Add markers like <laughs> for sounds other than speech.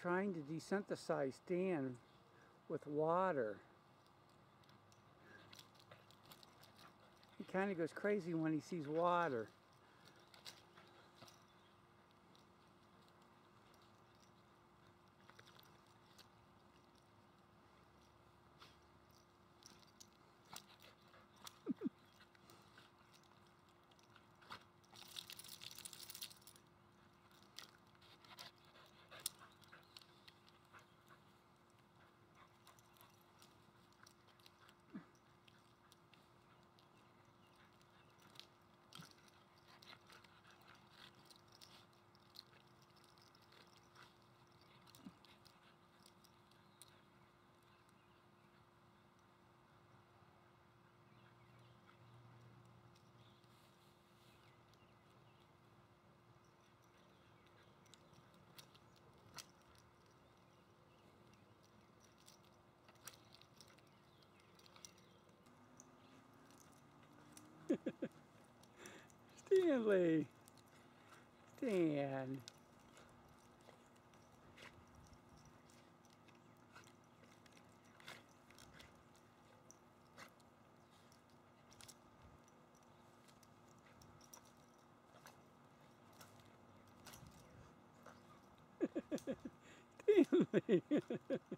trying to desynthesize Stan with water. He kind of goes crazy when he sees water. Stanley. Stan. <laughs> Stanley. <laughs>